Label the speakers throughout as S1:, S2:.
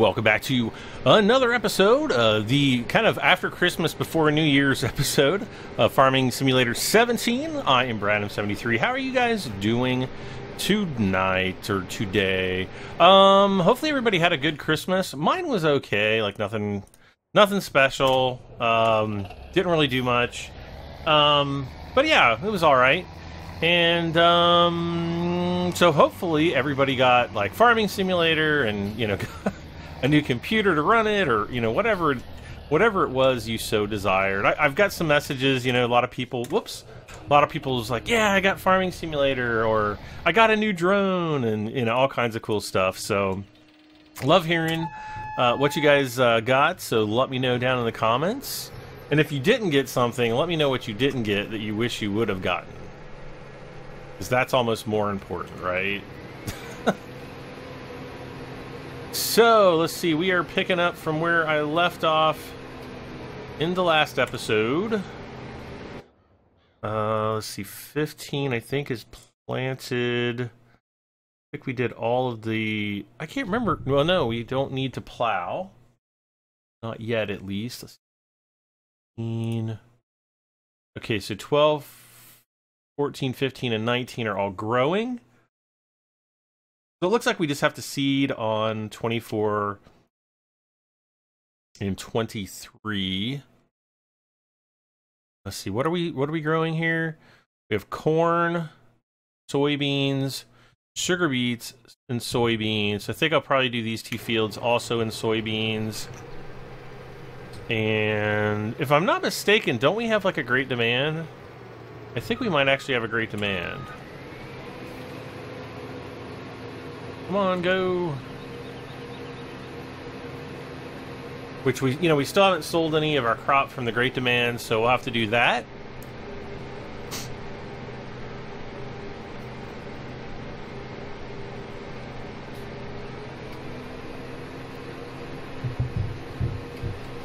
S1: welcome back to another episode, uh, the kind of after Christmas before New Year's episode of Farming Simulator 17. I am BradM73. How are you guys doing tonight or today? Um, hopefully everybody had a good Christmas. Mine was okay, like nothing, nothing special. Um, didn't really do much. Um, but yeah, it was all right. And um, so hopefully everybody got like Farming Simulator and you know a new computer to run it or you know whatever whatever it was you so desired. I, have got some messages. You know, a lot of people. Whoops. A lot of people was like, "Yeah, I got Farming Simulator," or "I got a new drone," and you know all kinds of cool stuff. So love hearing uh, what you guys uh, got. So let me know down in the comments. And if you didn't get something, let me know what you didn't get that you wish you would have gotten. Because that's almost more important, right? So, let's see. We are picking up from where I left off in the last episode. Uh, let's see. 15, I think, is planted. I think we did all of the... I can't remember. Well, no, we don't need to plow. Not yet, at least. Okay, so 12 14, 15, and 19 are all growing. So it looks like we just have to seed on 24 and 23. Let's see, what are we what are we growing here? We have corn, soybeans, sugar beets, and soybeans. I think I'll probably do these two fields also in soybeans. And if I'm not mistaken, don't we have like a great demand? I think we might actually have a great demand. Come on, go. Which we, you know, we still haven't sold any of our crop from the great demand, so we'll have to do that.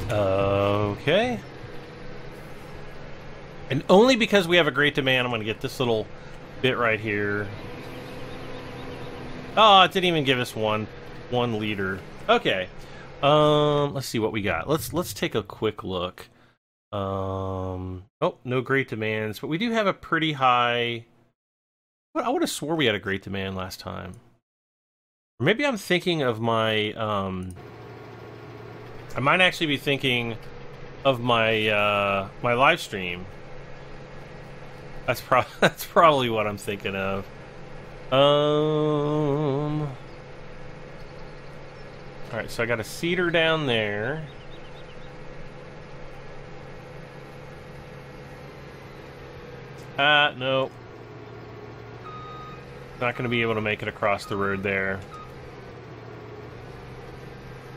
S1: Okay. And only because we have a great demand, I'm going to get this little bit right here. Oh, it didn't even give us one one liter. Okay. Um, let's see what we got. Let's let's take a quick look. Um, oh, no great demands, but we do have a pretty high. I would have swore we had a great demand last time. Or maybe I'm thinking of my. Um, I might actually be thinking of my uh, my live stream that's pro that's probably what I'm thinking of. Um. All right, so I got a seeder down there. Ah, uh, no. Not going to be able to make it across the road there.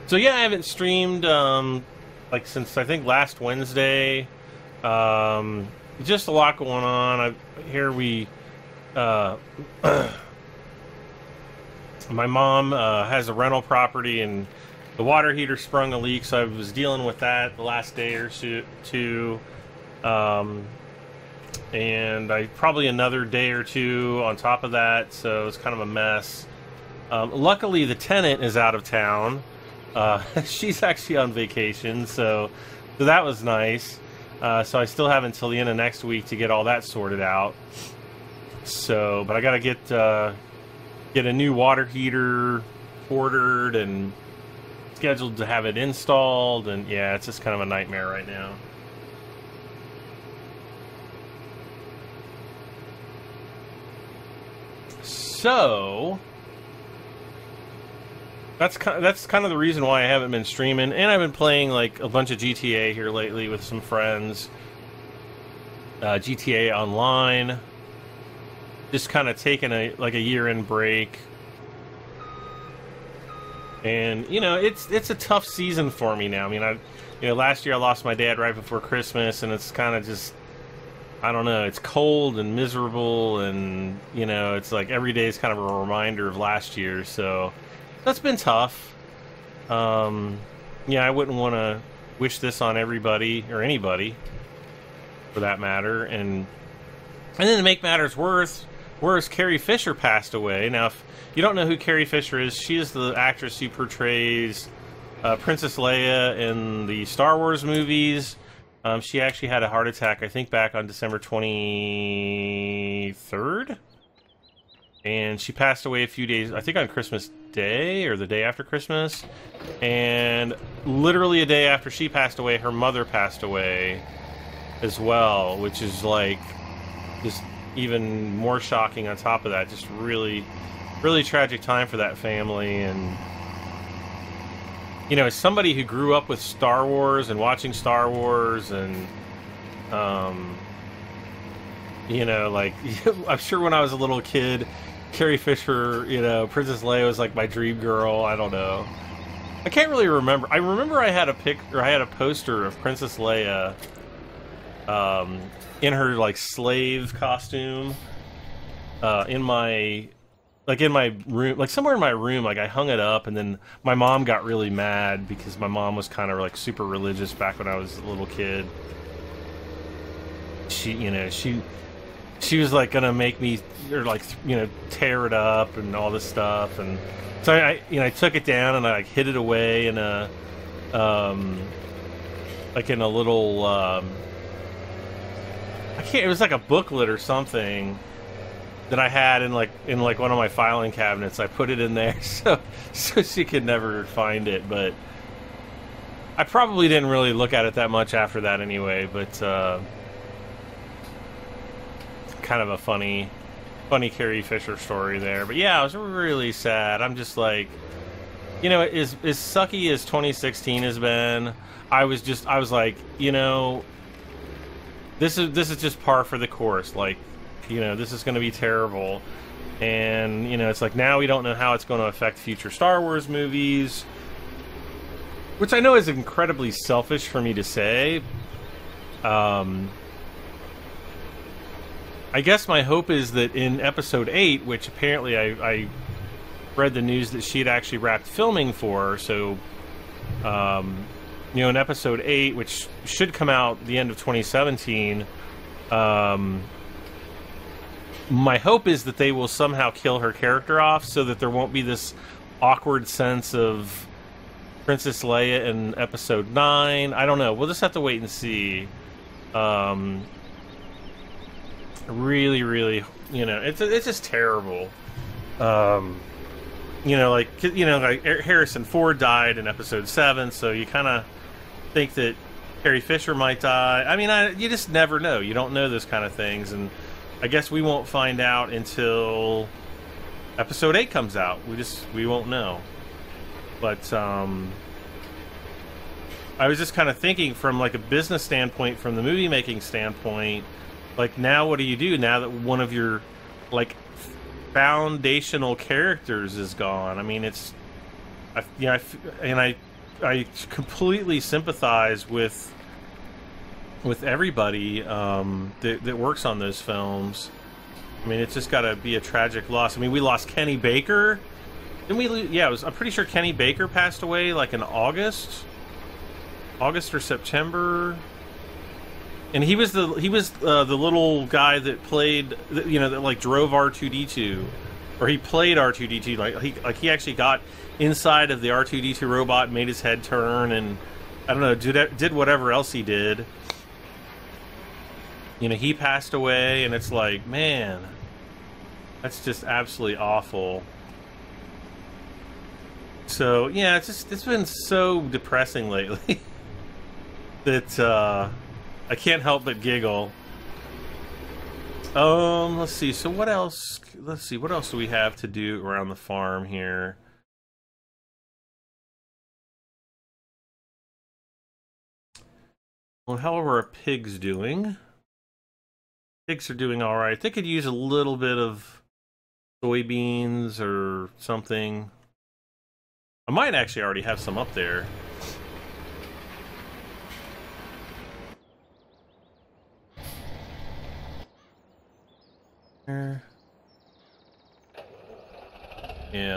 S1: So yeah, I haven't streamed um, like since I think last Wednesday. Um, just a lot going on. I here we uh, my mom uh, has a rental property and the water heater sprung a leak, so I was dealing with that the last day or two. Um, and I probably another day or two on top of that, so it's kind of a mess. Um, luckily, the tenant is out of town. Uh, she's actually on vacation, so so that was nice. Uh, so I still have until the end of next week to get all that sorted out. So, but I got to get uh, get a new water heater ordered and scheduled to have it installed, and yeah, it's just kind of a nightmare right now. So, that's kind of, that's kind of the reason why I haven't been streaming, and I've been playing like a bunch of GTA here lately with some friends. Uh, GTA Online. Just kind of taking a like a year-end break, and you know it's it's a tough season for me now. I mean, I you know last year I lost my dad right before Christmas, and it's kind of just I don't know. It's cold and miserable, and you know it's like every day is kind of a reminder of last year. So that's been tough. Um, yeah, I wouldn't want to wish this on everybody or anybody, for that matter. And and then to make matters worse, worse, Carrie Fisher passed away. Now, if you don't know who Carrie Fisher is, she is the actress who portrays uh, Princess Leia in the Star Wars movies. Um, she actually had a heart attack, I think, back on December 23rd. And she passed away a few days, I think on Christmas Day or the day after Christmas. And literally a day after she passed away, her mother passed away as well, which is like just even more shocking on top of that. Just really, really tragic time for that family. And, you know, as somebody who grew up with Star Wars and watching Star Wars and, um, you know, like, I'm sure when I was a little kid, Carrie Fisher, you know, Princess Leia was like my dream girl. I don't know. I can't really remember. I remember I had a pic or I had a poster of Princess Leia um, in her like slave costume uh, in my like in my room like somewhere in my room like i hung it up and then my mom got really mad because my mom was kind of like super religious back when i was a little kid. She you know she she was like gonna make me or like you know tear it up and all this stuff and so i you know i took it down and i like hid it away in a um like in a little um I can't. It was like a booklet or something that I had in like in like one of my filing cabinets. I put it in there so so she could never find it. But I probably didn't really look at it that much after that anyway. But uh, kind of a funny funny Carrie Fisher story there. But yeah, I was really sad. I'm just like, you know, as as sucky as 2016 has been, I was just I was like, you know, this is this is just par for the course. Like, you know, this is going to be terrible, and you know, it's like now we don't know how it's going to affect future Star Wars movies, which I know is incredibly selfish for me to say. Um, I guess my hope is that in Episode Eight, which apparently I, I read the news that she had actually wrapped filming for, so um, you know, in episode eight, which should come out the end of 2017, um, my hope is that they will somehow kill her character off so that there won't be this awkward sense of Princess Leia in episode nine. I don't know. We'll just have to wait and see. Um, really, really, you know, it's it's just terrible. Um, you know, like you know, like Harrison Ford died in episode seven, so you kind of think that Carrie Fisher might die. I mean, I, you just never know. You don't know those kind of things, and I guess we won't find out until episode eight comes out. We just we won't know. But um, I was just kind of thinking from like a business standpoint, from the movie making standpoint, like now what do you do now that one of your like foundational characters is gone? I mean, it's I, you know, I, and I I completely sympathize with with everybody um, that, that works on those films. I mean, it's just got to be a tragic loss. I mean, we lost Kenny Baker. Didn't we? Yeah, was, I'm pretty sure Kenny Baker passed away like in August, August or September. And he was the he was uh, the little guy that played, you know, that like drove R2D2, or he played R2D2. Like he like he actually got inside of the R2D2 robot, made his head turn, and I don't know, did did whatever else he did. You know, he passed away, and it's like, man, that's just absolutely awful. So yeah, it's just it's been so depressing lately that uh, I can't help but giggle. Um, let's see. So what else? Let's see. What else do we have to do around the farm here? Well, how are our pigs doing? Pigs are doing all right. They could use a little bit of soybeans or something. I might actually already have some up there. Yeah,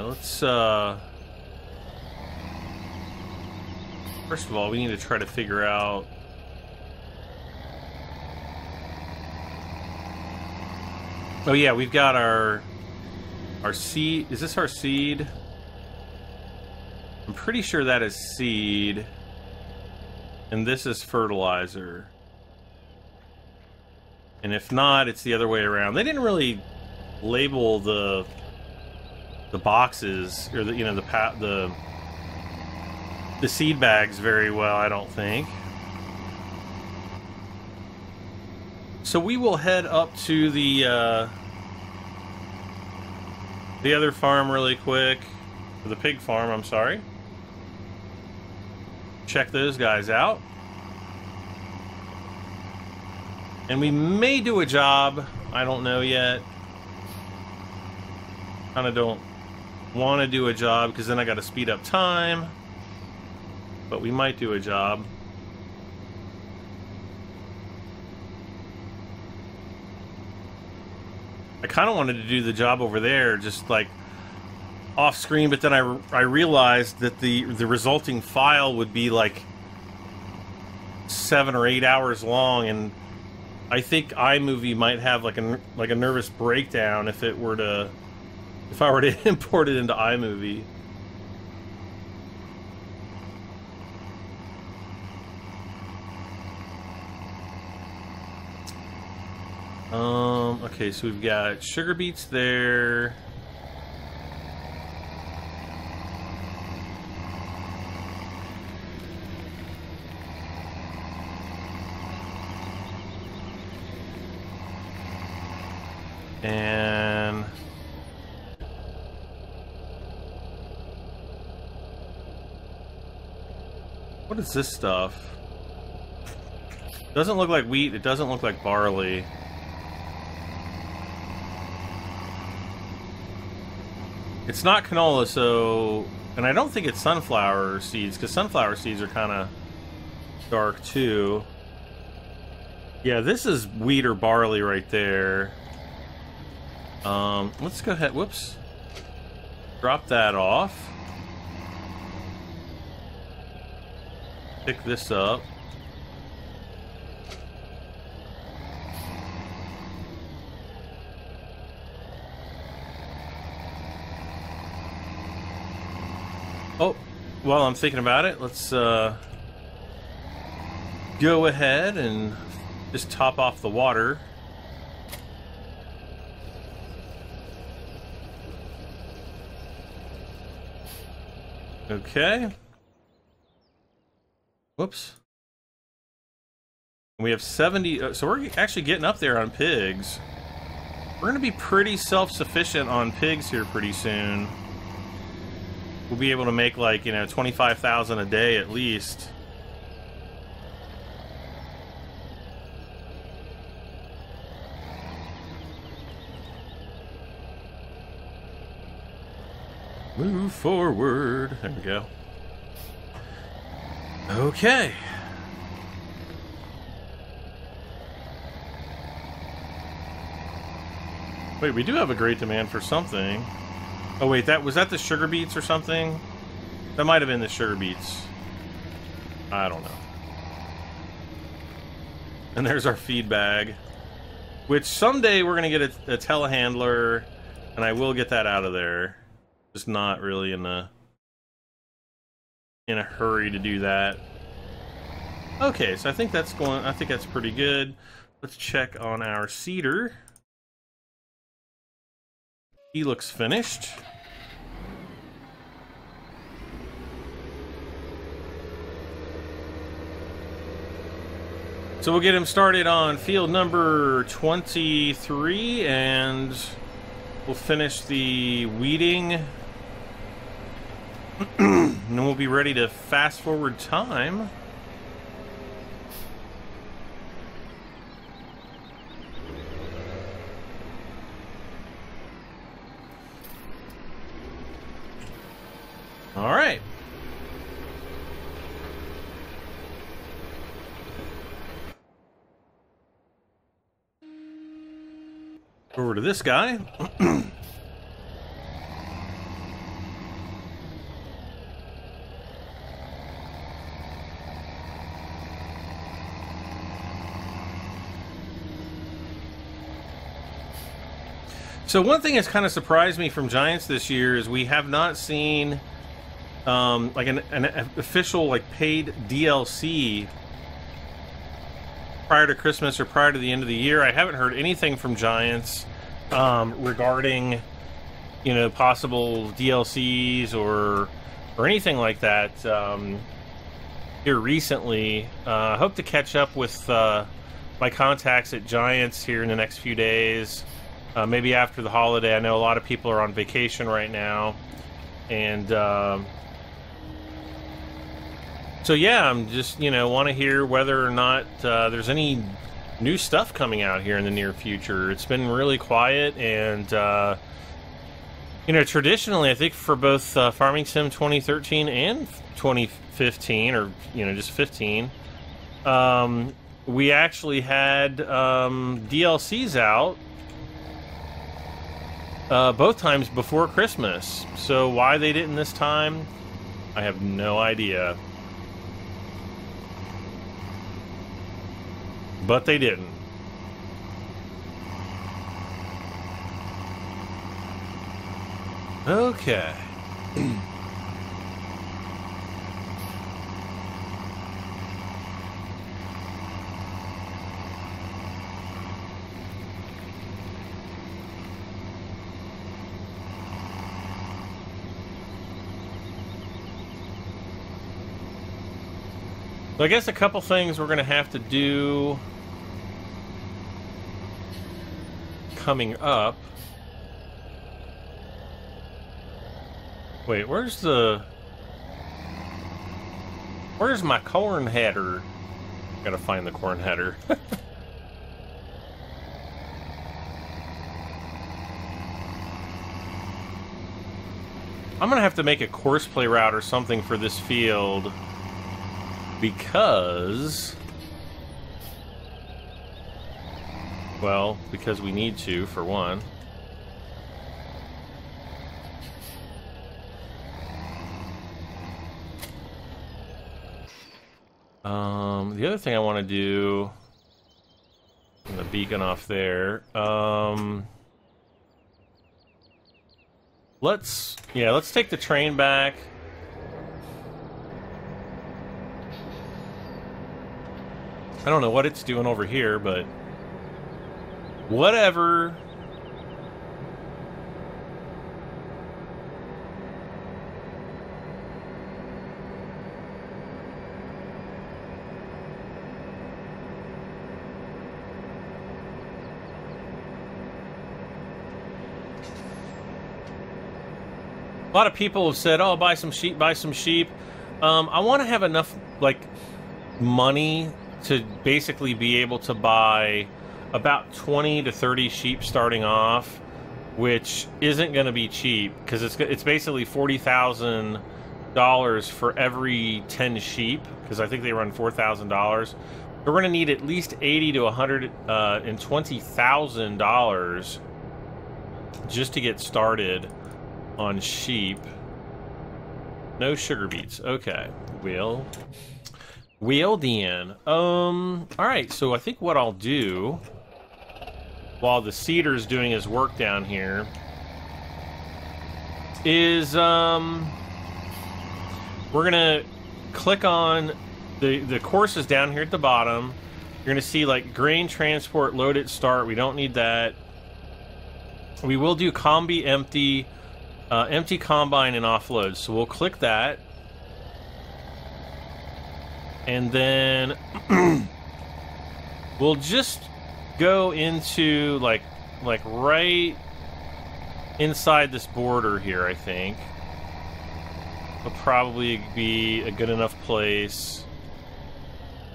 S1: let's uh First of all, we need to try to figure out Oh yeah, we've got our our seed. Is this our seed? I'm pretty sure that is seed. And this is fertilizer. And if not, it's the other way around. They didn't really label the the boxes or the you know the the the seed bags very well, I don't think. So we will head up to the uh, the other farm really quick. The pig farm, I'm sorry. Check those guys out. And we may do a job. I don't know yet. Kind of don't want to do a job because then I got to speed up time. But we might do a job. I kind of wanted to do the job over there, just like off screen, but then I, I realized that the the resulting file would be like seven or eight hours long, and I think iMovie might have like a like a nervous breakdown if it were to if I were to import it into iMovie. Um, okay, so we've got sugar beets there. And what is this stuff? Doesn't look like wheat, it doesn't look like barley. It's not canola, so... And I don't think it's sunflower seeds, because sunflower seeds are kind of dark, too. Yeah, this is wheat or barley right there. Um, let's go ahead. Whoops. Drop that off. Pick this up. Oh, while I'm thinking about it, let's uh, go ahead and just top off the water. Okay. Whoops. We have 70, uh, so we're actually getting up there on pigs. We're going to be pretty self-sufficient on pigs here pretty soon we'll be able to make like, you know, 25,000 a day at least. Move forward. There we go. Okay. Wait, we do have a great demand for something. Oh wait, that was that the sugar beets or something? That might have been the sugar beets. I don't know. And there's our feed bag. Which someday we're to get a, a telehandler, and I will get that out of there. Just not really in a in a hurry to do that. Okay, so I think that's going I think that's pretty good. Let's check on our seeder. He looks finished. So we'll get him started on field number 23 and we'll finish the weeding. and then we'll be ready to fast forward time. All right. Over to this guy. So one thing that's kind of surprised me from Giants this year is we have not seen um, like an, an official like paid DLC prior to Christmas or prior to the end of the year. I haven't heard anything from Giants um, regarding you know possible DLCs or or anything like that um, here recently. Uh, I hope to catch up with uh, my contacts at Giants here in the next few days. Uh, maybe after the holiday. I know a lot of people are on vacation right now, and um, so yeah, I'm just you know want to hear whether or not uh, there's any new stuff coming out here in the near future. It's been really quiet, and uh, you know traditionally, I think for both uh, Farming Sim 2013 and 2015, or you know just 15, um, we actually had um, DLCs out uh, both times before Christmas. So why they didn't this time, I have no idea. But they didn't. Okay. So I guess a couple things we're going to have to do coming up. Wait, where's the... Where's my corn header? Gotta find the corn header. I'm gonna have to make a Courseplay route or something for this field because Well, because we need to, for one. Um, the other thing I want to do... The beacon off there. Um... Let's... Yeah, let's take the train back. I don't know what it's doing over here, but... Whatever. A lot of people have said, "Oh, buy some sheep, buy some sheep." Um, I want to have enough like money to basically be able to buy about 20 to 30 sheep starting off, which isn't going to be cheap because it's it's basically forty thousand dollars for every 10 sheep because I think they run four thousand dollars. We're going to need at least eighty to one hundred uh, and twenty thousand dollars just to get started on sheep. No sugar beets. Okay, will Wheel in. Um, alright, so I think what I'll do while the seeder's doing his work down here is um we're gonna click on the the courses down here at the bottom. You're gonna see like grain transport load it start. We don't need that. We will do combi empty uh, empty combine and offload. So we'll click that and then we'll just go into like like right inside this border here, I think. Will probably be a good enough place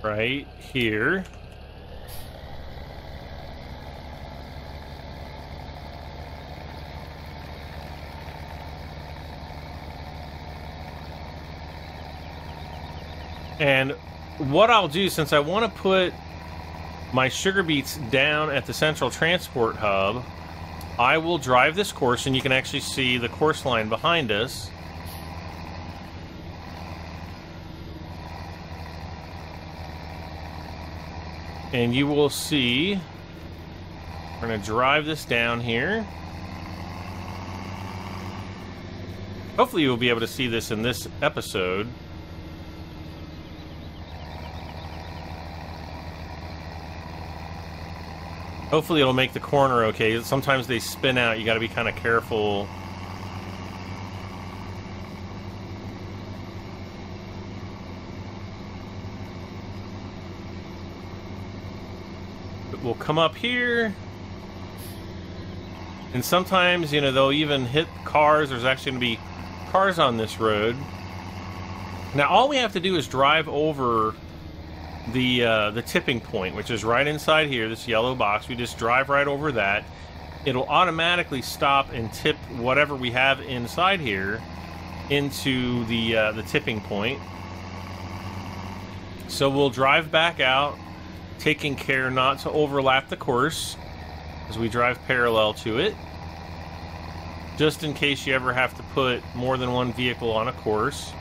S1: right here. And what I'll do, since I want to put my sugar beets down at the central transport hub. I will drive this course, and you can actually see the course line behind us. And you will see, we're going to drive this down here. Hopefully you'll be able to see this in this episode. Hopefully it'll make the corner okay. Sometimes they spin out. You got to be kind of careful. But we'll come up here. And sometimes, you know, they'll even hit cars. There's actually going to be cars on this road. Now, all we have to do is drive over the uh, the tipping point, which is right inside here, this yellow box. We just drive right over that. It'll automatically stop and tip whatever we have inside here into the uh, the tipping point. So we'll drive back out, taking care not to overlap the course as we drive parallel to it. Just in case you ever have to put more than one vehicle on a course.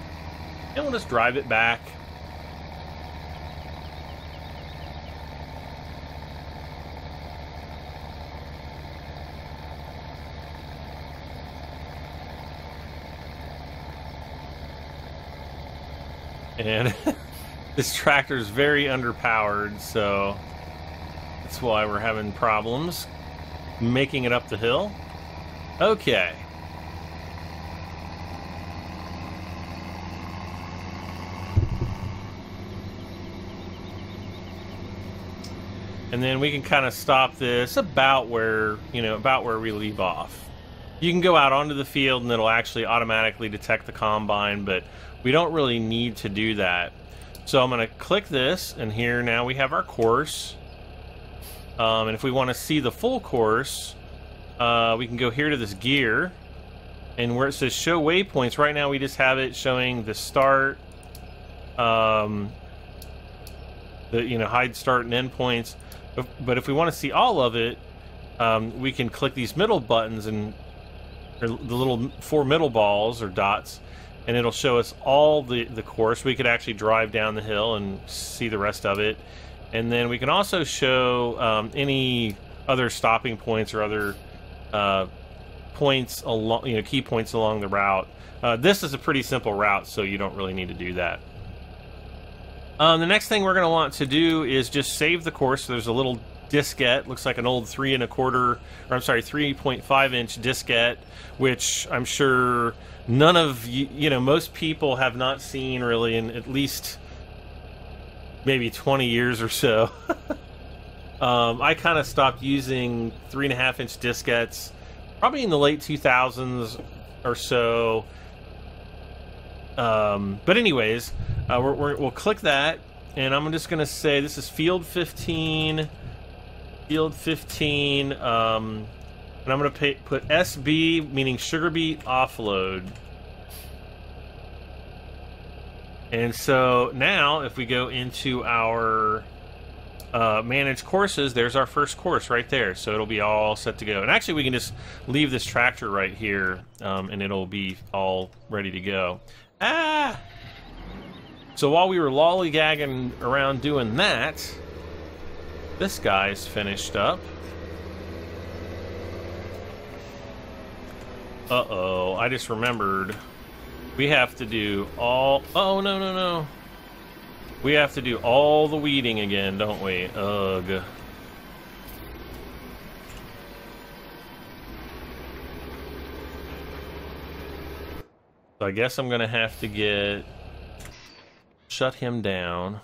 S1: And we'll just drive it back and this tractor is very underpowered, so that's why we're having problems making it up the hill. Okay. And then we can kind of stop this about where, you know, about where we leave off. You can go out onto the field and it'll actually automatically detect the combine, but we don't really need to do that. So I'm going to click this, and here now we have our course. Um, and if we want to see the full course, uh, we can go here to this gear. And where it says show waypoints, right now we just have it showing the start, um, the you know hide start and end points. But if we want to see all of it, um, we can click these middle buttons and the little four middle balls or dots, and it'll show us all the, the course. We could actually drive down the hill and see the rest of it. And then we can also show um, any other stopping points or other uh, points along, you know, key points along the route. Uh, this is a pretty simple route, so you don't really need to do that. Um, the next thing we're going to want to do is just save the course. So there's a little diskette. Looks like an old three and a quarter, or I'm sorry, 3.5 inch diskette, which I'm sure none of you, you know, most people have not seen really in at least maybe 20 years or so. um, I kind of stopped using three and a half inch diskettes probably in the late 2000s or so. Um, but anyways, uh, we will click that, and I'm just going to say this is field 15 field 15, um, and I'm going to put SB, meaning sugar beet offload. And so now, if we go into our uh, manage courses, there's our first course right there. So it'll be all set to go. And actually, we can just leave this tractor right here, um, and it'll be all ready to go. Ah! So while we were lollygagging around doing that, this guy's finished up. Uh-oh, I just remembered. We have to do all... Oh, no, no, no. We have to do all the weeding again, don't we? Ugh. So I guess I'm going to have to get... Shut him down.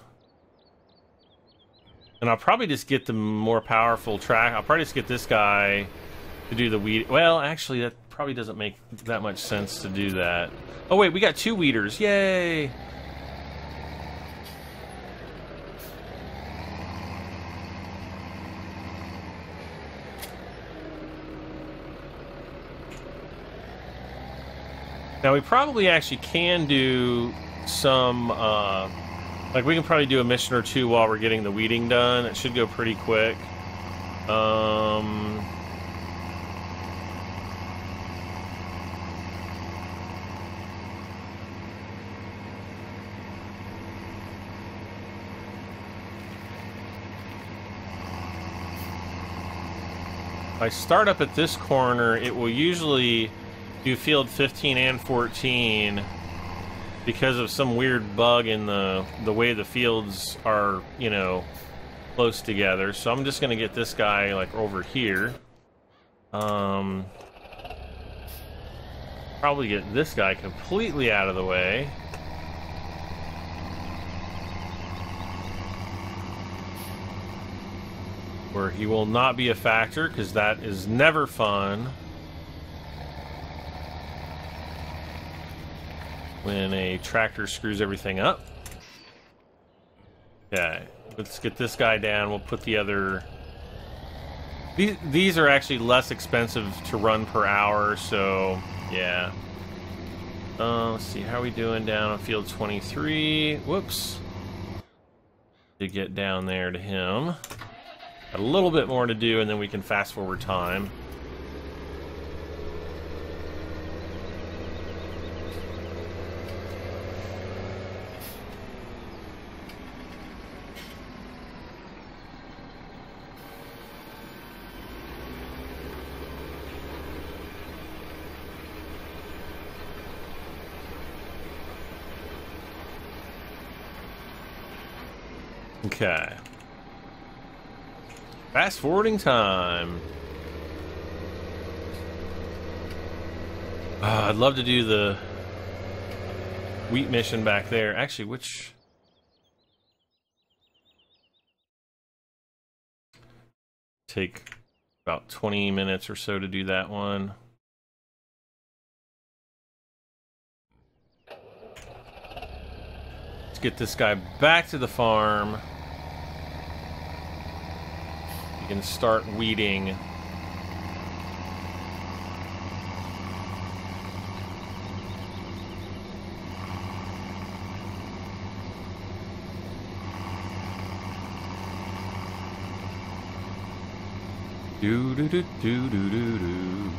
S1: And I'll probably just get the more powerful track. I'll probably just get this guy to do the weed. Well, actually, that probably doesn't make that much sense to do that. Oh, wait, we got two weeders. Yay! Now, we probably actually can do some... Uh, like, we can probably do a mission or two while we're getting the weeding done. It should go pretty quick. Um... I start up at this corner, it will usually do field 15 and 14 because of some weird bug in the the way the fields are, you know, close together. So I'm just gonna get this guy like over here. Um, probably get this guy completely out of the way. Where he will not be a factor, because that is never fun. When a tractor screws everything up. Okay, let's get this guy down. We'll put the other these, these are actually less expensive to run per hour, so yeah. Uh, let's see, how are we doing down on field 23? Whoops. To get down there to him. Got a little bit more to do, and then we can fast forward time. Okay. Fast forwarding time. Uh, I'd love to do the wheat mission back there. Actually, which... Take about 20 minutes or so to do that one. Let's get this guy back to the farm can start weeding. Do do do do do do do.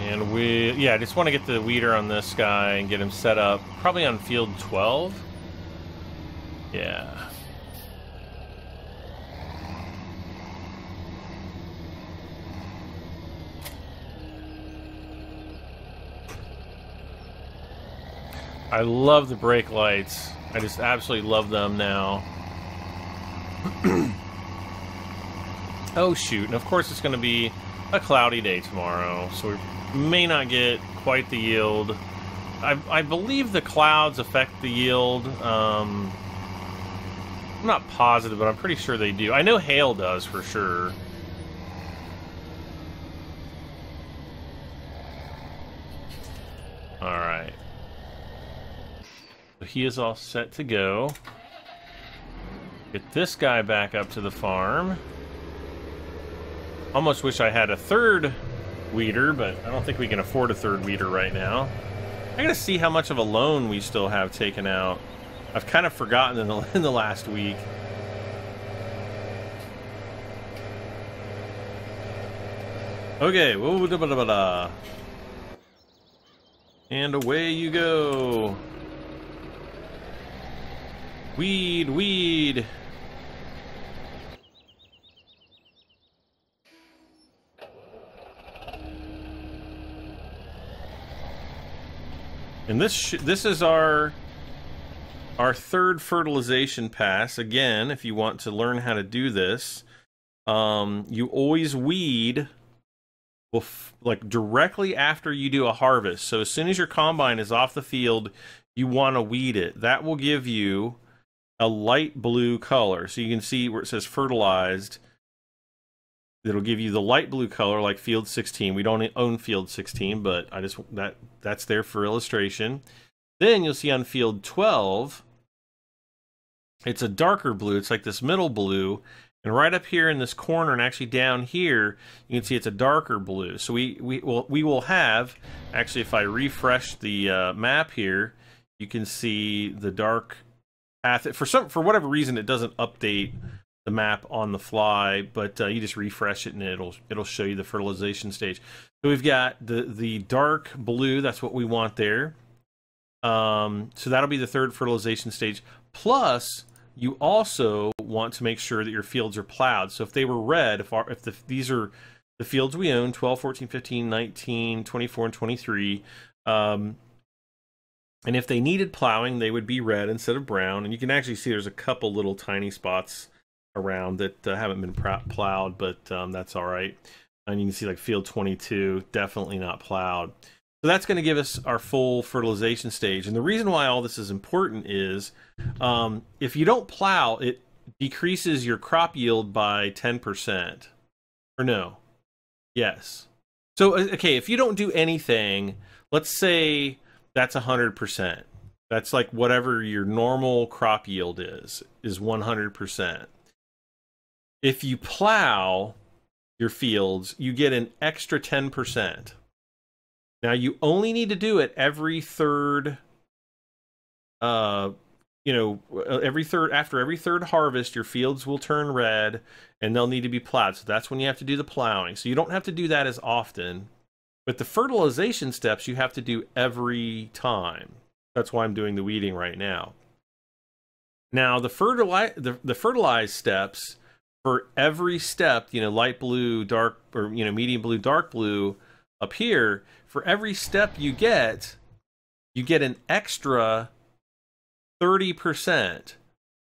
S1: And we, yeah, I just want to get the weeder on this guy and get him set up. Probably on field 12. Yeah. I love the brake lights. I just absolutely love them now. oh shoot, and of course it's going to be a cloudy day tomorrow, so we may not get quite the yield. I, I believe the clouds affect the yield. Um, I'm not positive, but I'm pretty sure they do. I know hail does for sure. Alright. So he is all set to go. Get this guy back up to the farm. Almost wish I had a third weeder, but I don't think we can afford a third weeder right now. I gotta see how much of a loan we still have taken out. I've kind of forgotten in the, in the last week. Okay, and away you go. Weed, weed. And this this is our our third fertilization pass. Again, if you want to learn how to do this, um, you always weed like directly after you do a harvest. So as soon as your combine is off the field, you want to weed it. That will give you a light blue color. So you can see where it says fertilized It'll give you the light blue color like field 16. We don't own field 16, but I just that that's there for illustration. Then you'll see on field 12, it's a darker blue. It's like this middle blue. And right up here in this corner and actually down here, you can see it's a darker blue. So we, we, will, we will have, actually if I refresh the uh, map here, you can see the dark path. For some, for whatever reason, it doesn't update the map on the fly, but uh, you just refresh it and it'll it'll show you the fertilization stage. So we've got the the dark blue. That's what we want there. Um, so that'll be the third fertilization stage. Plus, you also want to make sure that your fields are plowed. So if they were red, if our, if the, these are the fields we own 12, 14, 15, 19, 24, and 23. Um, and if they needed plowing, they would be red instead of brown. And you can actually see there's a couple little tiny spots around that uh, haven't been plowed, but um, that's all right. And you can see like field 22, definitely not plowed. So that's going to give us our full fertilization stage. And the reason why all this is important is um, if you don't plow, it decreases your crop yield by 10%. Or no? Yes. So, uh, okay, if you don't do anything, let's say that's 100%. That's like whatever your normal crop yield is, is 100%. If you plow your fields, you get an extra 10%. Now you only need to do it every third uh you know every third after every third harvest your fields will turn red and they'll need to be plowed. So that's when you have to do the plowing. So you don't have to do that as often. But the fertilization steps you have to do every time. That's why I'm doing the weeding right now. Now the fertilize the, the fertilized steps for every step, you know, light blue, dark or you know, medium blue, dark blue up here, for every step you get, you get an extra 30%.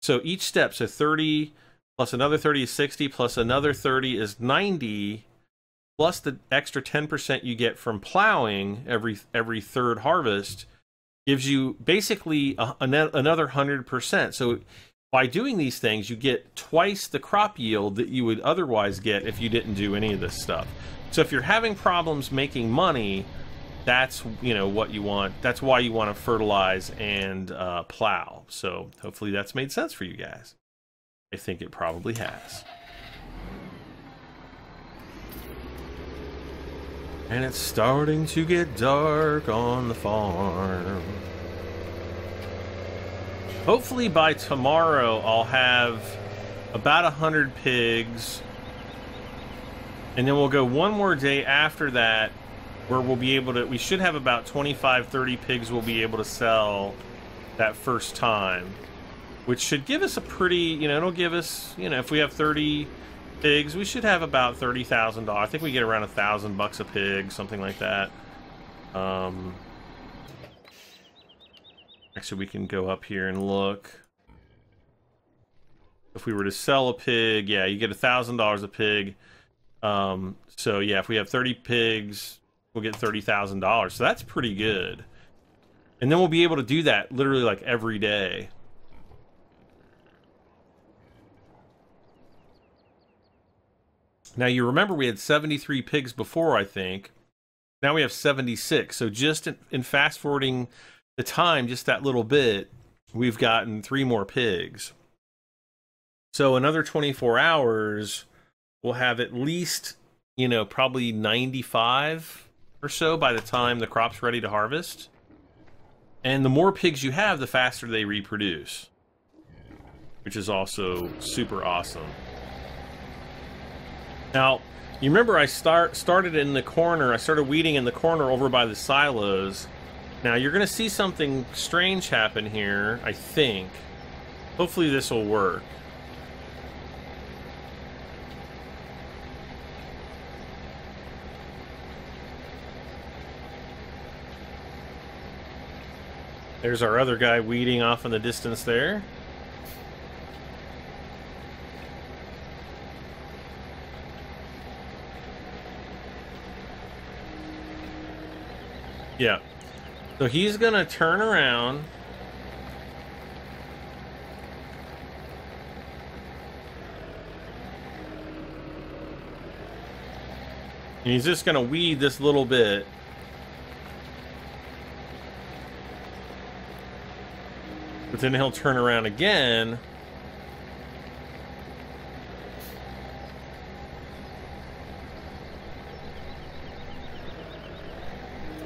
S1: So each step, so 30 plus another 30 is 60, plus another 30 is 90, plus the extra 10% you get from plowing every every third harvest gives you basically a, another 100%. So by doing these things, you get twice the crop yield that you would otherwise get if you didn't do any of this stuff. So if you're having problems making money, that's you know what you want. That's why you want to fertilize and uh, plow. So hopefully that's made sense for you guys. I think it probably has. And it's starting to get dark on the farm. Hopefully by tomorrow I'll have about a hundred pigs and then we'll go one more day after that where we'll be able to, we should have about 25, 30 pigs we'll be able to sell that first time. Which should give us a pretty, you know, it'll give us, you know, if we have 30 pigs, we should have about $30,000. I think we get around a thousand bucks a pig, something like that. Um, actually, we can go up here and look. If we were to sell a pig, yeah, you get a thousand dollars a pig. Um, so yeah, if we have 30 pigs, we'll get $30,000. So that's pretty good. And then we'll be able to do that literally like every day. Now you remember we had 73 pigs before, I think. Now we have 76. So just in, in fast forwarding the time just that little bit, we've gotten three more pigs. So another 24 hours we'll have at least, you know, probably 95 or so by the time the crop's ready to harvest. And the more pigs you have, the faster they reproduce. Which is also super awesome. Now, you remember I start started in the corner, I started weeding in the corner over by the silos. Now you're going to see something strange happen here, I think. Hopefully this will work. There's our other guy weeding off in the distance there. Yeah. So he's going to turn around. And he's just going to weed this little bit. But then he'll turn around again.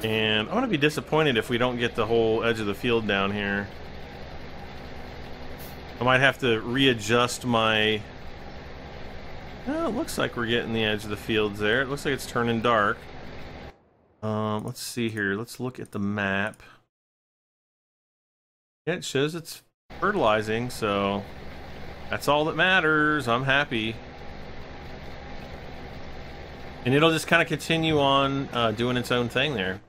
S1: And I'm going to be disappointed if we don't get the whole edge of the field down here. I might have to readjust my... Well, it looks like we're getting the edge of the fields there. It looks like it's turning dark. Um, let's see here. Let's look at the map. Yeah, it shows it's fertilizing, so that's all that matters. I'm happy. And it'll just kind of continue on uh, doing its own thing there.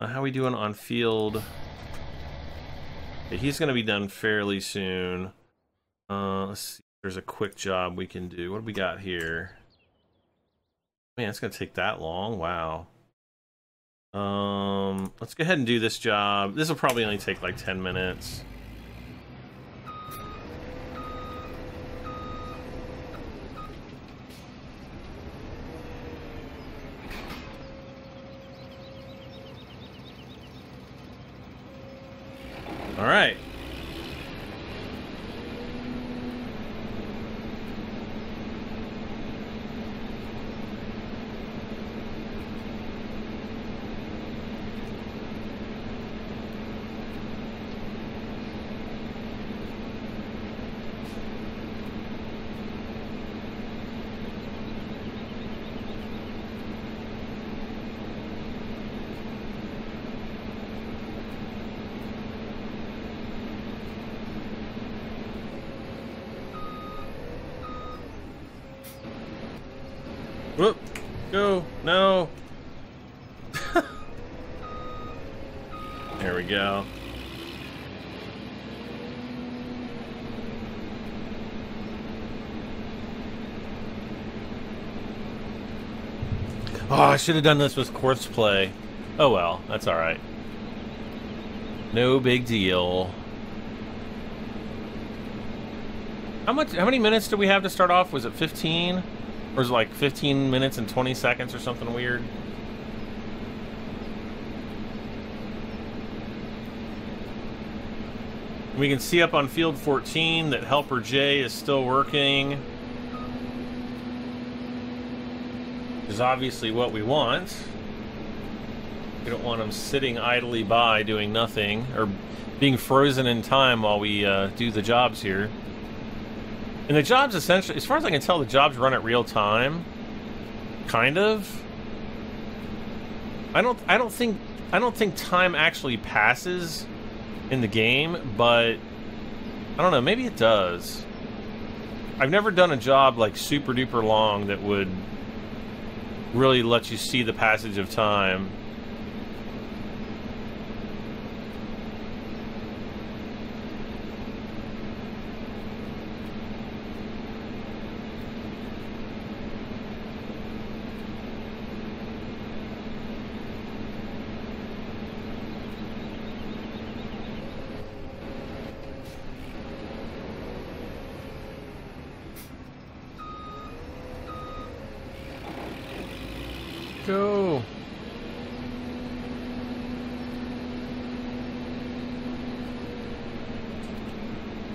S1: Uh, how we doing on field? he's going to be done fairly soon. Uh, let's see. There's a quick job we can do. What do we got here? Man, it's going to take that long. Wow. Um, let's go ahead and do this job. This will probably only take like 10 minutes. All right. Whoop. Go. No. there we go. Oh, I should have done this with Courseplay. Oh well, that's alright. No big deal. How much how many minutes do we have to start off? Was it 15? Or is it like 15 minutes and 20 seconds or something weird? We can see up on field 14 that helper J is still working. Which is obviously what we want. We don't want them sitting idly by doing nothing or being frozen in time while we uh, do the jobs here. And the jobs essentially, as far as I can tell, the jobs run at real time. Kind of. I don't. I don't think. I don't think time actually passes in the game, but I don't know. Maybe it does. I've never done a job like super duper long that would really let you see the passage of time. go.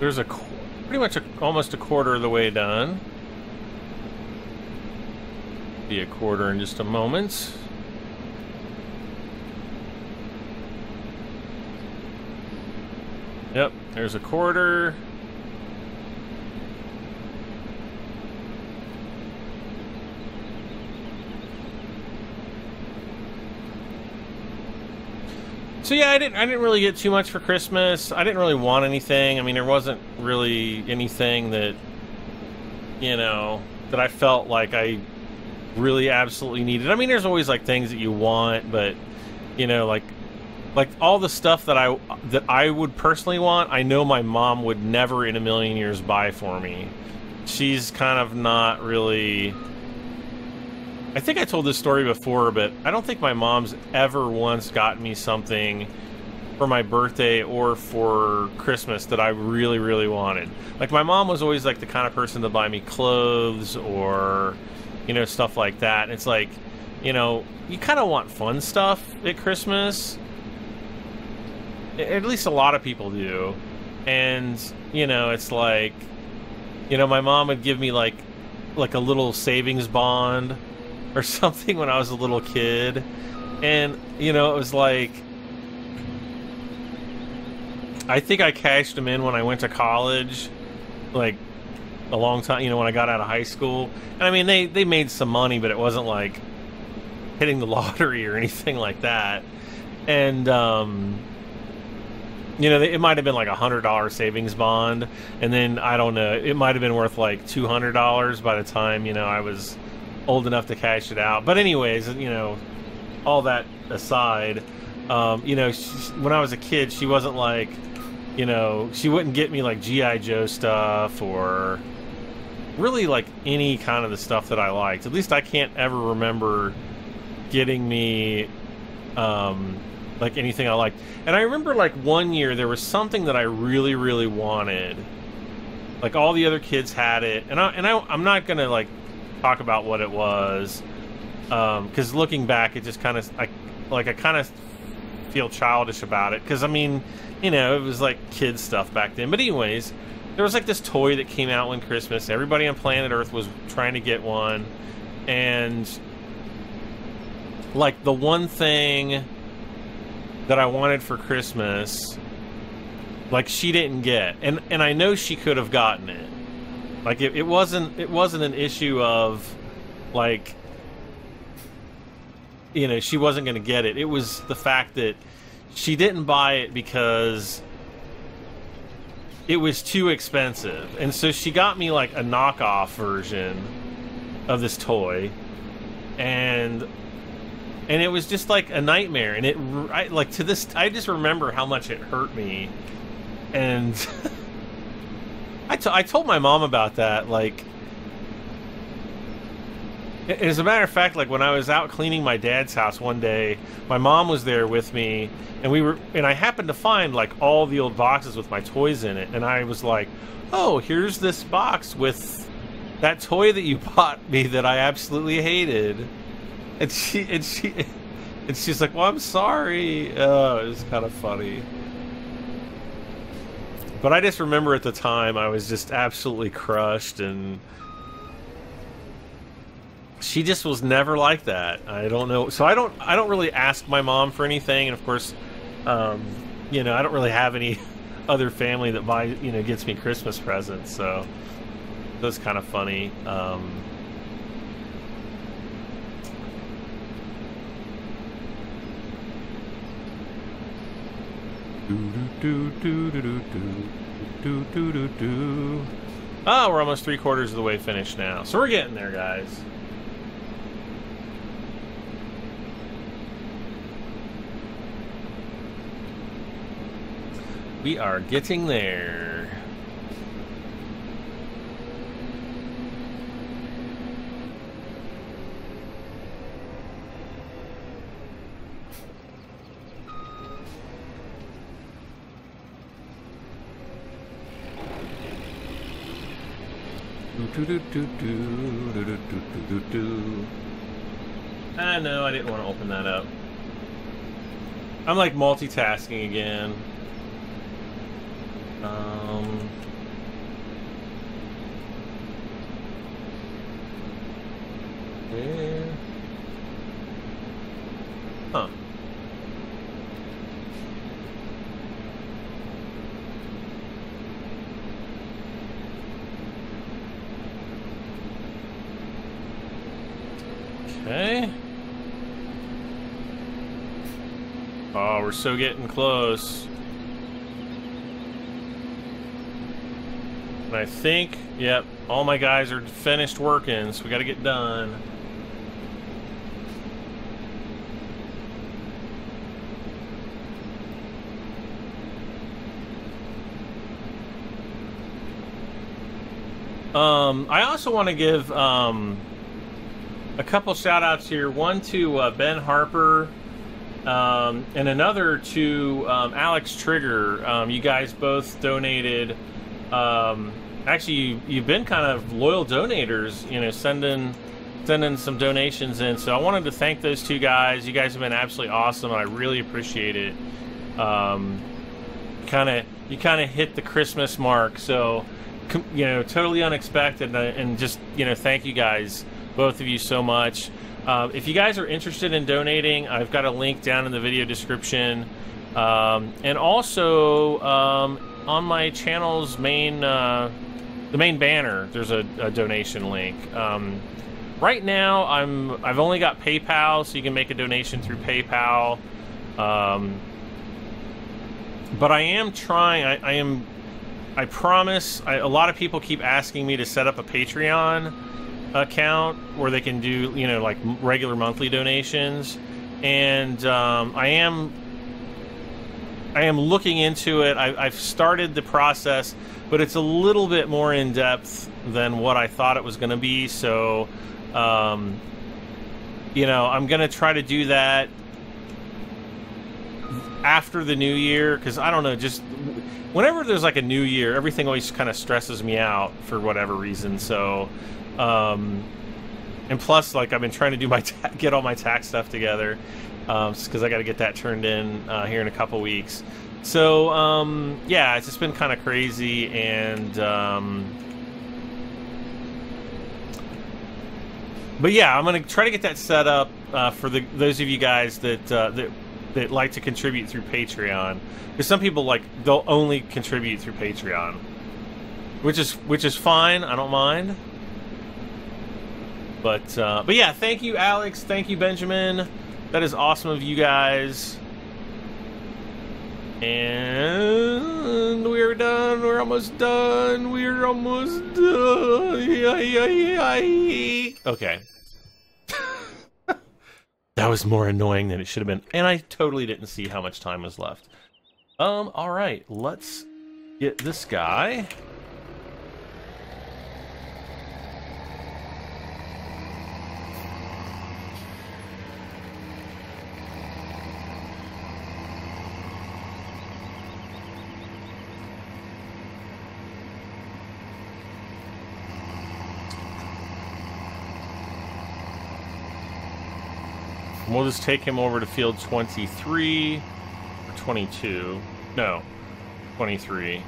S1: There's a pretty much a, almost a quarter of the way done. Be a quarter in just a moment. Yep, there's a quarter. So yeah, I didn't. I didn't really get too much for Christmas. I didn't really want anything. I mean, there wasn't really anything that, you know, that I felt like I really absolutely needed. I mean, there's always like things that you want, but you know, like like all the stuff that I that I would personally want, I know my mom would never in a million years buy for me. She's kind of not really I think I told this story before, but I don't think my mom's ever once gotten me something for my birthday or for Christmas that I really, really wanted. Like, my mom was always, like, the kind of person to buy me clothes or, you know, stuff like that. And it's like, you know, you kind of want fun stuff at Christmas. At least a lot of people do. And, you know, it's like, you know, my mom would give me, like, like a little savings bond or something when I was a little kid. And, you know, it was like, I think I cashed them in when I went to college, like a long time. You know, when I got out of high school. And I mean, they they made some money, but it wasn't like hitting the lottery or anything like that. And um, you know, it might have been like a hundred dollar savings bond, and then I don't know, it might have been worth like two hundred dollars by the time you know I was old enough to cash it out. But anyways, you know, all that aside, um, you know, she, when I was a kid, she wasn't like, you know, she wouldn't get me like GI Joe stuff or really like any kind of the stuff that I liked. At least I can't ever remember getting me um, like anything I liked. And I remember like one year there was something that I really really wanted. Like all the other kids had it, and I and I, I'm not gonna like talk about what it was because um, looking back, it just kind of like I kind of feel childish about it because I mean, you know, it was like kid stuff back then. But anyways, there was like this toy that came out when Christmas. Everybody on planet Earth was trying to get one, and like the one thing that I wanted for Christmas, like she didn't get, and and I know she could have gotten it. Like it, it wasn't it wasn't an issue of like you know she wasn't going to get it. It was the fact that she didn't buy it because it was too expensive, and so she got me like a knockoff version of this toy, and and it was just like a nightmare. And it I, like to this i just remember how much it hurt me. And I, I told my mom about that like as a matter of fact like when i was out cleaning my dad's house one day my mom was there with me and we were and i happened to find like all the old boxes with my toys in it and i was like oh here's this box with that toy that you bought me that i absolutely hated and she and she and she's like, "Well, I'm sorry." Oh, it was kind of funny. But I just remember at the time I was just absolutely crushed and she just was never like that. I don't know. So I don't I don't really ask my mom for anything and of course um, you know, I don't really have any other family that buys, you know, gets me Christmas presents, so was kind of funny. Um, Oh, we're almost three quarters of the way finished now. So we're getting there, guys. We are getting there. I know, I didn't want to open that up. I'm like multitasking again. Um... Yeah. Huh. Okay. Oh, we're so getting close. And I think, yep, all my guys are finished working, so we got to get done. Um, I also want to give um, a couple shout outs here. One to uh, Ben Harper, um, and another to um, Alex Trigger. Um, you guys both donated. Um, actually, you, you've been kind of loyal donators. You know, sending sending some donations in. So I wanted to thank those two guys. You guys have been absolutely awesome. I really appreciate it. Kind of, you kind of hit the Christmas mark. So, you know, totally unexpected, and, and just you know, thank you guys both of you so much. Uh, if you guys are interested in donating, I've got a link down in the video description Um, and also um, on my channel's main uh, the main banner, there's a, a donation link. Um, right now, I'm I've only got PayPal, so you can make a donation through PayPal. Um, but I am trying. I, I am. I promise. I, a lot of people keep asking me to set up a Patreon account where they can do you know like regular monthly donations, and um, I am I am looking into it. I, have started the process, but it's a little bit more in depth than what I thought it was going to be. So, um, you know, I'm going to try to do that after the new year because I don't know. Just whenever there's like a new year, everything always kind of stresses me out for whatever reason. So, um, and plus, like I've been trying to do my get all my tax stuff together because um, I got to get that turned in uh, here in a couple weeks. So um, yeah, it's just been kind of crazy, and um, but yeah, I'm gonna try to get that set up uh, for the those of you guys that uh, that that like to contribute through Patreon. Because some people like they'll only contribute through Patreon, which is which is fine. I don't mind. But uh, but yeah, thank you, Alex. Thank you, Benjamin. That is awesome of you guys. And we're done. We're almost done. We're almost done. Okay. that was more annoying than it should have been. And I totally didn't see how much time was left. Um, alright. Let's get this guy. We'll just take him over to field 23 or 22. No, 23.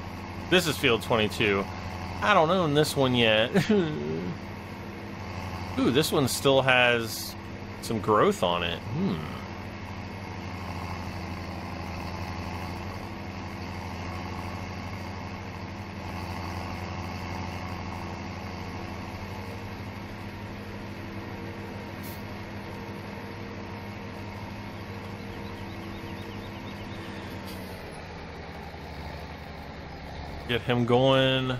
S1: This is field 22. I don't own this one yet. Ooh, this one still has some growth on it. Hmm. Get him going.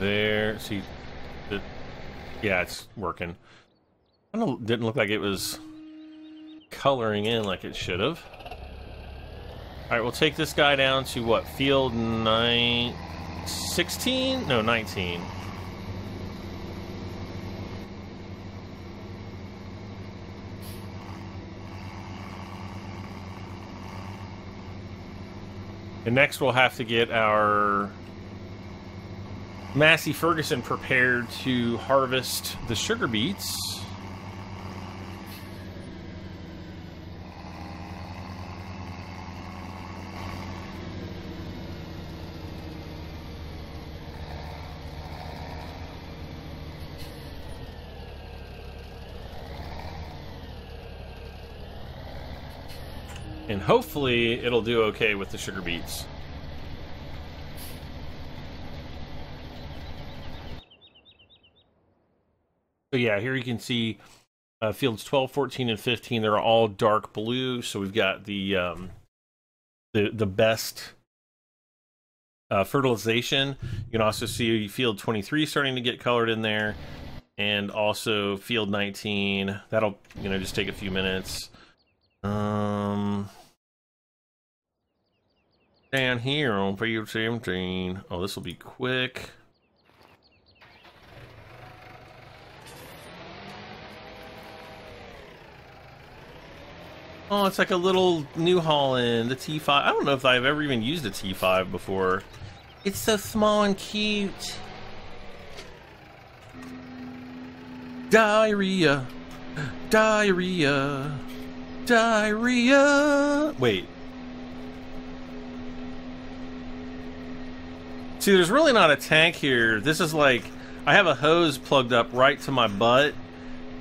S1: There, see, yeah, it's working. I didn't look like it was coloring in like it should have. All right, we'll take this guy down to what, field nine, 16? No, 19. And next we'll have to get our Massey Ferguson prepared to harvest the sugar beets. And hopefully it'll do okay with the sugar beets. So yeah, here you can see uh, fields 12, 14, and 15. They're all dark blue. So we've got the um, the the best uh, fertilization. You can also see field 23 starting to get colored in there, and also field 19. That'll you know just take a few minutes. Um, down here on field 17. Oh, this will be quick. Oh, it's like a little New Holland, the T5. I don't know if I've ever even used a T5 before. It's so small and cute. Diarrhea. Diarrhea. Diarrhea. Wait. See, there's really not a tank here. This is like I have a hose plugged up right to my butt,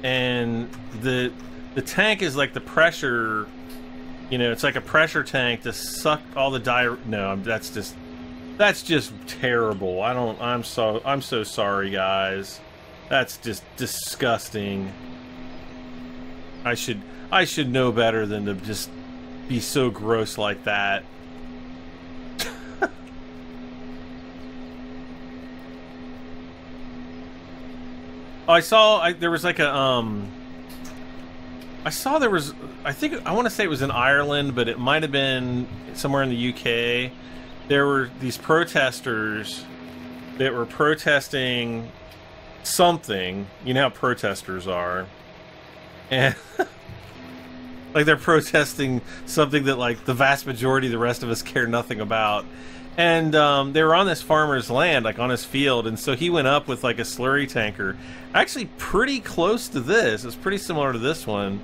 S1: and the the tank is like the pressure. You know, it's like a pressure tank to suck all the di. No, that's just that's just terrible. I don't. I'm so. I'm so sorry, guys. That's just disgusting. I should. I should know better than to just be so gross like that. Oh, I saw I, there was like a um. I saw there was I think I want to say it was in Ireland, but it might have been somewhere in the UK. There were these protesters that were protesting something. You know how protesters are, and like they're protesting something that like the vast majority of the rest of us care nothing about and um, they were on this farmer's land, like on his field, and so he went up with like a slurry tanker, actually pretty close to this. It's pretty similar to this one,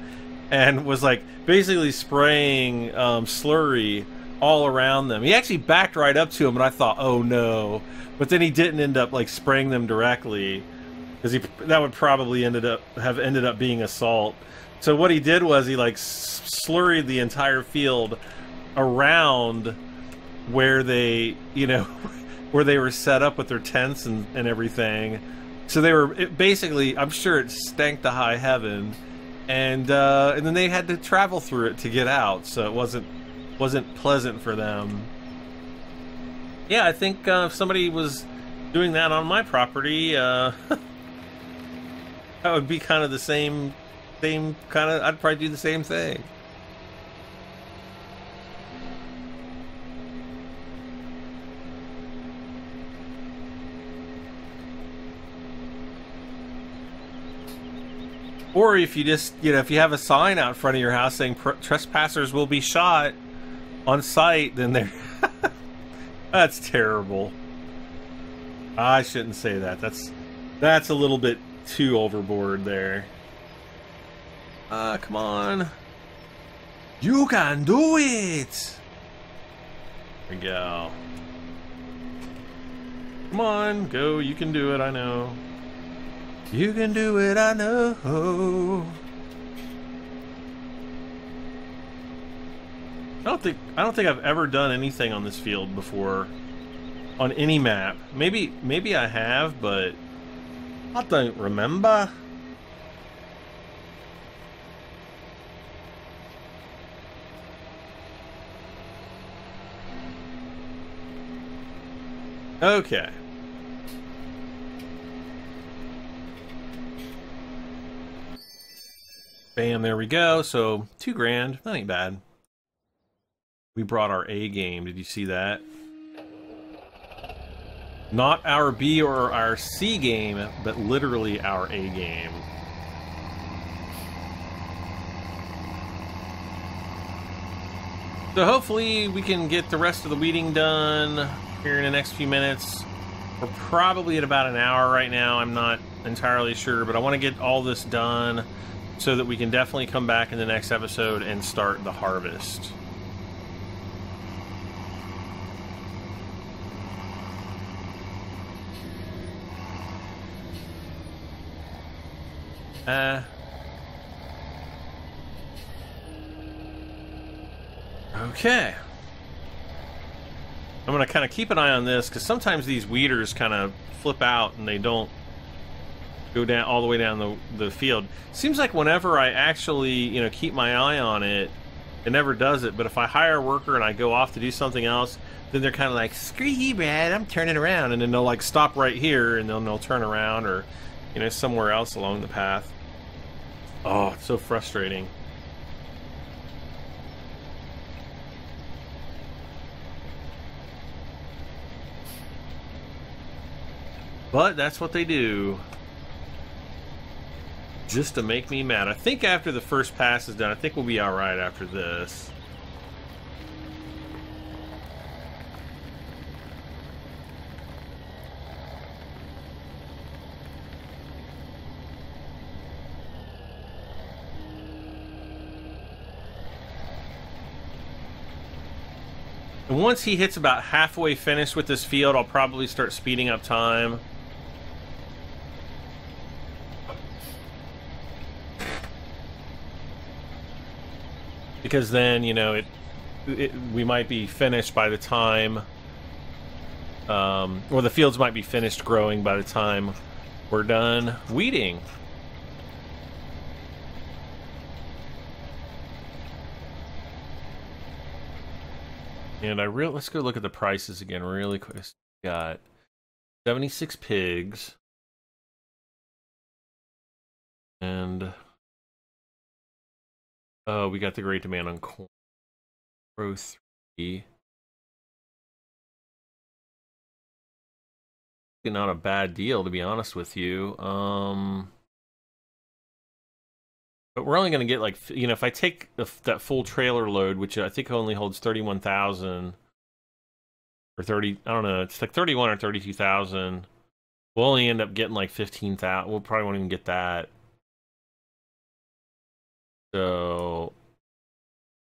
S1: and was like basically spraying um, slurry all around them. He actually backed right up to him, and I thought, oh no, but then he didn't end up like spraying them directly, because he that would probably ended up have ended up being assault. So what he did was he like slurried the entire field around where they, you know, where they were set up with their tents and, and everything. So they were basically, I'm sure it stank to high heaven, and uh, and then they had to travel through it to get out. So it wasn't wasn't pleasant for them. Yeah, I think uh, if somebody was doing that on my property, uh, that would be kind of the same same kind of. I'd probably do the same thing. Or if you just, you know, if you have a sign out front of your house saying trespassers will be shot on sight, then they're. that's terrible. I shouldn't say that. That's that's a little bit too overboard there. Uh, come on. You can do it. There we go. Come on, go. You can do it. I know. You can do it, I know. I don't think I don't think I've ever done anything on this field before on any map. Maybe maybe I have, but I don't remember. Okay. Bam, there we go. So two grand, that ain't bad. We brought our A game. Did you see that? Not our B or our C game, but literally our A game. So hopefully we can get the rest of the weeding done here in the next few minutes. We're probably at about an hour right now. I'm not entirely sure, but I want to get all this done so that we can definitely come back in the next episode and start the harvest. Uh, okay. I'm going to kind of keep an eye on this because sometimes these weeders kind of flip out and they don't go down all the way down the, the field. Seems like whenever I actually, you know, keep my eye on it, it never does it. But if I hire a worker and I go off to do something else, then they're kind of like, screw you, Brad, I'm turning around. And then they'll like stop right here and then they'll turn around or, you know, somewhere else along the path. Oh, it's so frustrating. But that's what they do just to make me mad. I think after the first pass is done, I think we'll be alright after this. And once he hits about halfway finished with this field, I'll probably start speeding up time. Because then, you know, it, it we might be finished by the time um, or the fields might be finished growing by the time we're done weeding. And I real let's go look at the prices again really quick. Got 76 pigs. And oh, we got the great demand on corn. Row 3. Not a bad deal to be honest with you. Um but we're only going to get like, you know, if I take the, that full trailer load, which I think only holds 31,000 or 30, I don't know, it's like 31 or 32,000. We'll only end up getting like 15,000. We'll probably won't even get that. So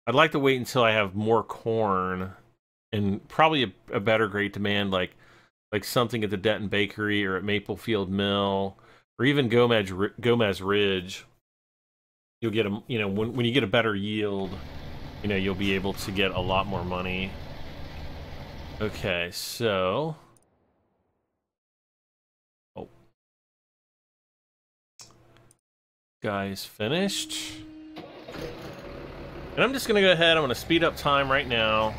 S1: I'd like to wait until I have more corn and probably a, a better great demand like like something at the Denton Bakery or at Maplefield Mill or even Gomez Gomez Ridge. You'll get a you know when when you get a better yield, you know you'll be able to get a lot more money. Okay, so. Oh, guys finished, and I'm just gonna go ahead. I'm gonna speed up time right now.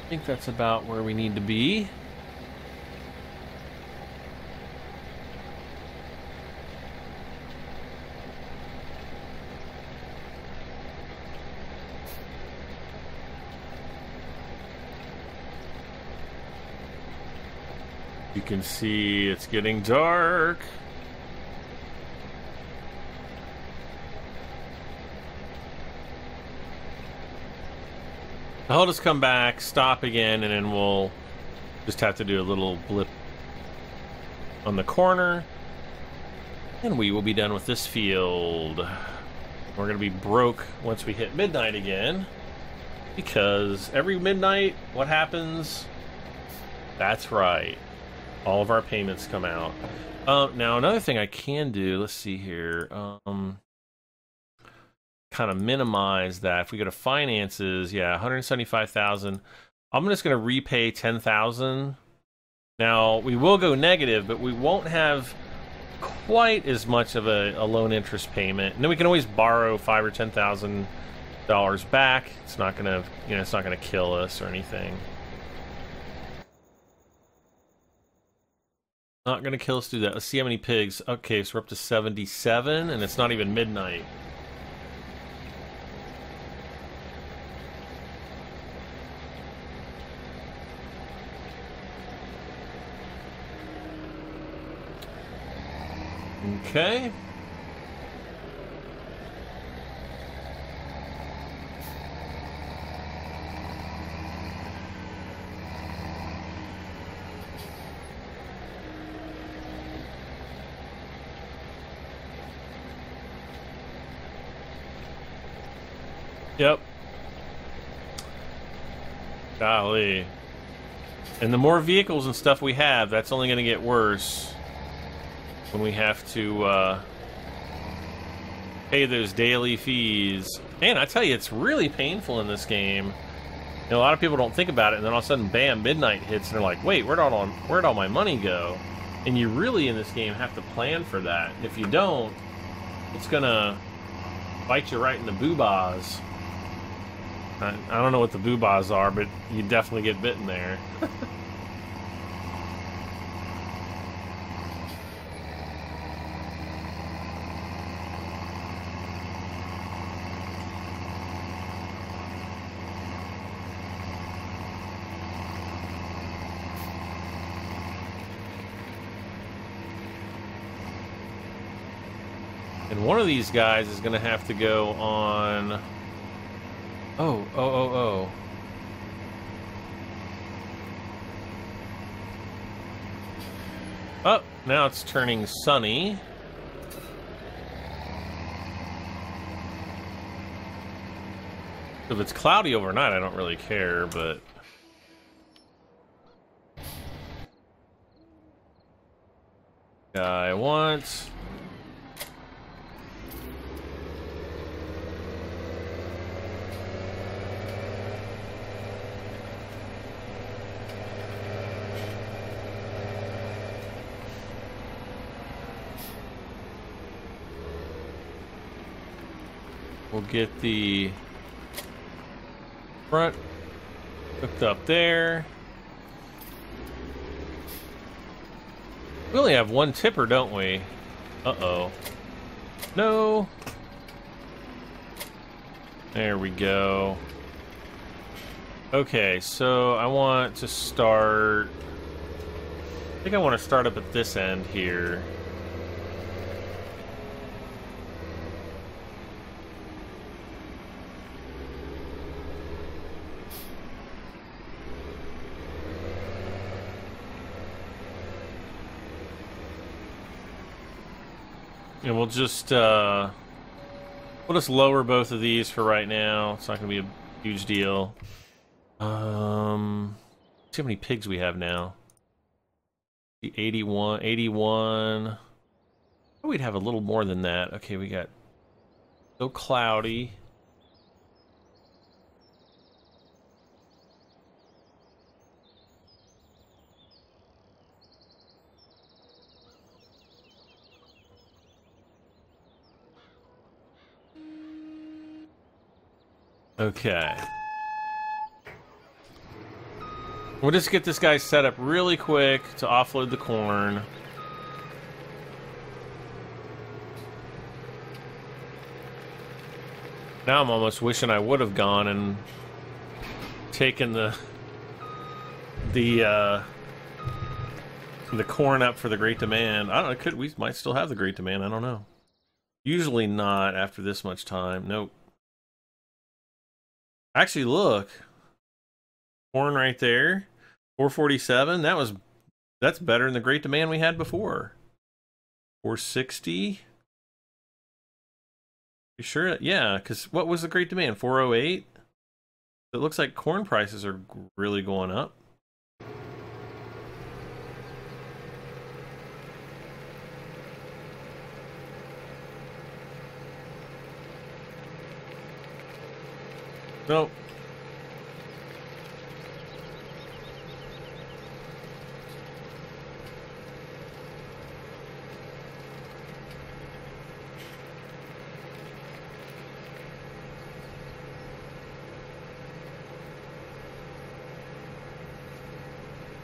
S1: I think that's about where we need to be. You can see it's getting dark. I'll just come back, stop again, and then we'll just have to do a little blip on the corner. And we will be done with this field. We're going to be broke once we hit midnight again. Because every midnight, what happens? That's right. All of our payments come out. Uh, now, another thing I can do, let's see here. Um, kind of minimize that. If we go to finances, yeah, 175,000. I'm just going to repay 10,000. Now, we will go negative, but we won't have quite as much of a, a loan interest payment. And then we can always borrow five or ten thousand dollars back. It's not gonna, you know, it's not gonna kill us or anything. Not gonna kill us do that. Let's see how many pigs. Okay, so we're up to 77, and it's not even midnight. Okay. Yep. Golly. And the more vehicles and stuff we have, that's only going to get worse when we have to uh, pay those daily fees. And I tell you, it's really painful in this game. You know, a lot of people don't think about it, and then all of a sudden, bam, midnight hits, and they're like, "Wait, where'd all where'd all my money go?" And you really, in this game, have to plan for that. If you don't, it's gonna bite you right in the boobahs. I, I don't know what the boobahs are, but you definitely get bitten there. And one of these guys is going to have to go on... Oh, oh, oh, oh. Oh, Now it's turning sunny. If it's cloudy overnight, I don't really care, but... I want... get the front hooked up there. We only have one tipper, don't we? Uh-oh. No. There we go. Okay, so I want to start... I think I want to start up at this end here. And we'll just, uh, we'll just lower both of these for right now. It's not going to be a huge deal. Um, see how many pigs we have now. The 81, 81. Oh, we'd have a little more than that. Okay, we got so cloudy. Okay. We'll just get this guy set up really quick to offload the corn. Now I'm almost wishing I would have gone and taken the the uh, the corn up for the great demand. I don't know. Could we might still have the great demand? I don't know. Usually not after this much time. Nope. Actually, look. Corn right there. 447. That was that's better than the great demand we had before. 460. You sure? Yeah, because what was the great demand? 408? It looks like corn prices are really going up. Nope.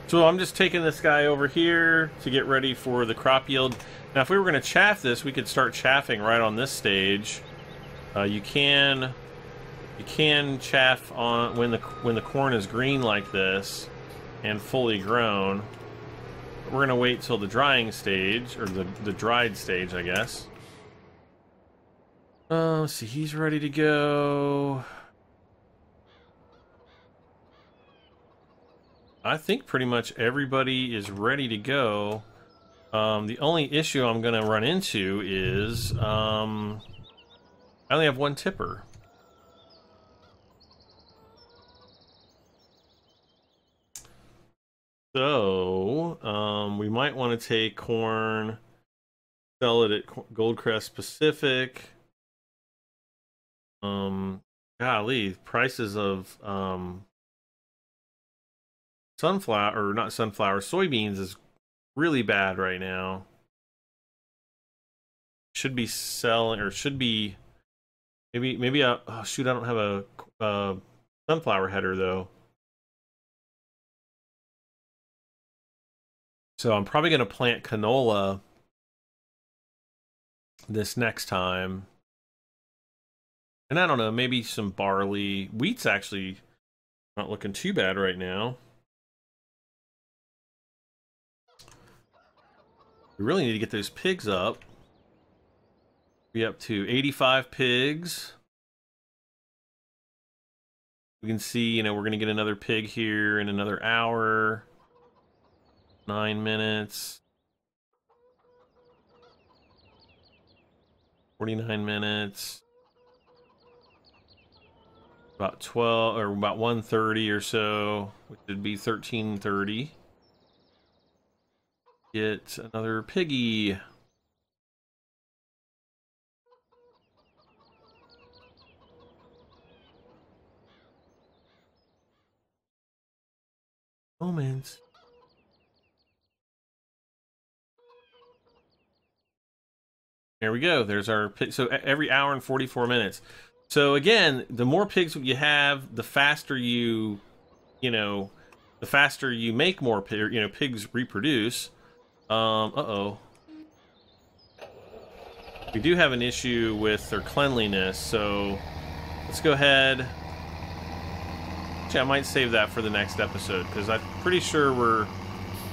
S1: So I'm just taking this guy over here to get ready for the crop yield. Now, if we were going to chaff this, we could start chaffing right on this stage. Uh, you can you can chaff on when the when the corn is green like this and fully grown. We're gonna wait till the drying stage or the the dried stage, I guess. Uh, see. He's ready to go. I think pretty much everybody is ready to go. Um, the only issue I'm going to run into is um, I only have one tipper. So, um, we might want to take corn, sell it at Goldcrest Pacific. Um, golly, prices of um, sunflower or not sunflower, soybeans is really bad right now. Should be selling or should be maybe maybe a oh shoot I don't have a uh, sunflower header though. So I'm probably going to plant canola this next time. And I don't know, maybe some barley. Wheat's actually not looking too bad right now. We really need to get those pigs up. Be up to 85 pigs. We can see, you know, we're going to get another pig here in another hour. Nine minutes. 49 minutes. About 12, or about 1.30 or so, which would be 13.30. Get another piggy. Moments. There we go. There's our pig. So every hour and 44 minutes. So again, the more pigs you have, the faster you, you know, the faster you make more. You know, pigs reproduce. Um. Uh oh. We do have an issue with their cleanliness, so let's go ahead. Actually, I might save that for the next episode because I'm pretty sure we're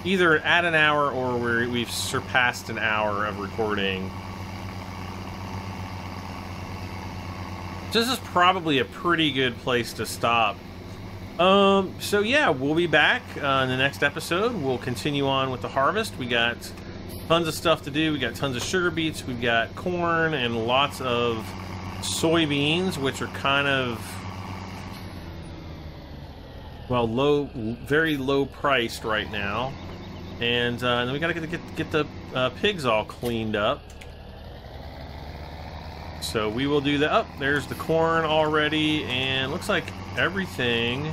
S1: either at an hour or we're, we've surpassed an hour of recording. This is probably a pretty good place to stop. Um, so yeah, we'll be back uh, in the next episode. We'll continue on with the harvest. We got tons of stuff to do. We got tons of sugar beets. We've got corn and lots of soybeans, which are kind of well, low, very low priced right now. And, uh, and then we got to get, get the uh, pigs all cleaned up. So we will do that. Up oh, there's the corn already, and looks like everything.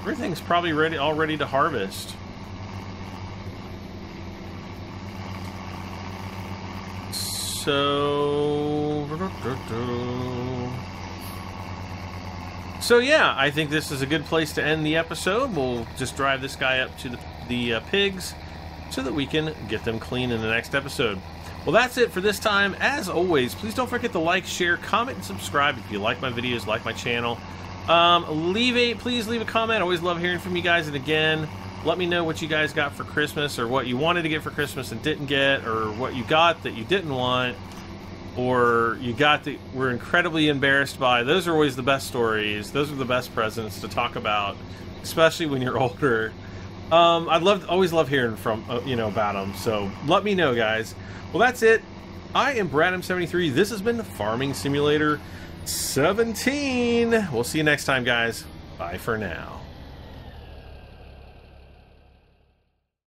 S1: Everything's probably ready, all ready to harvest. So, so yeah, I think this is a good place to end the episode. We'll just drive this guy up to the the uh, pigs so that we can get them clean in the next episode. Well, that's it for this time. As always, please don't forget to like, share, comment, and subscribe if you like my videos, like my channel. Um, leave a, please leave a comment. I always love hearing from you guys. And again, let me know what you guys got for Christmas or what you wanted to get for Christmas and didn't get or what you got that you didn't want or you got that were incredibly embarrassed by. Those are always the best stories. Those are the best presents to talk about, especially when you're older. Um, I'd love, always love hearing from, uh, you know, about them. So let me know, guys. Well, that's it. I am BradM73. This has been Farming Simulator 17. We'll see you next time, guys. Bye for now.